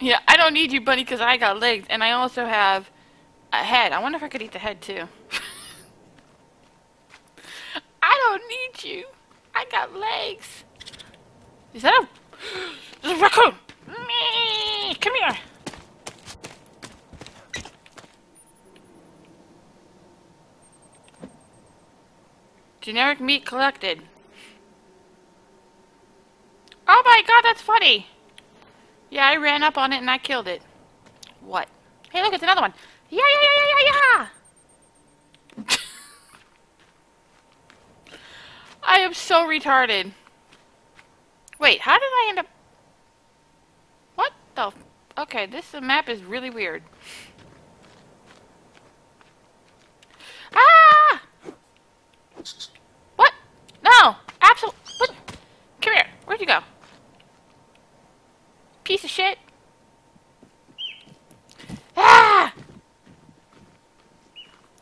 Yeah, I don't need you, bunny, because I got legs, and I also have a head. I wonder if I could eat the head, too. I don't need you. I got legs. Is that a... A raccoon! Me! Come here! Generic meat collected. Oh my god, that's funny! Yeah, I ran up on it and I killed it. What? Hey, look, it's another one. Yeah, yeah, yeah, yeah, yeah, yeah! I am so retarded. Wait, how did I end up... What the... Okay, this map is really weird. Ah! What? No! Absolutely... What? Come here. Where'd you go? Piece of shit. Ah!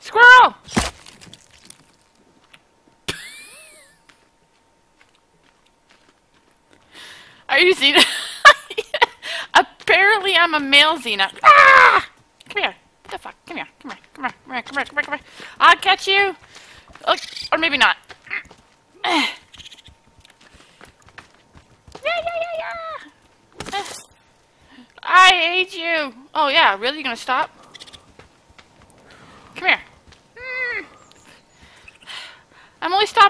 Squirrel! Are you Xena? Apparently I'm a male Xena. Ah! Come here. What the fuck? Come here. Come here. Come here. Come here. Come here. Come here. I'll catch you. Or maybe not. Yeah, yeah, yeah, yeah. I hate you. Oh, yeah. Really? You gonna stop? Come here. Hmm. I'm only stopping.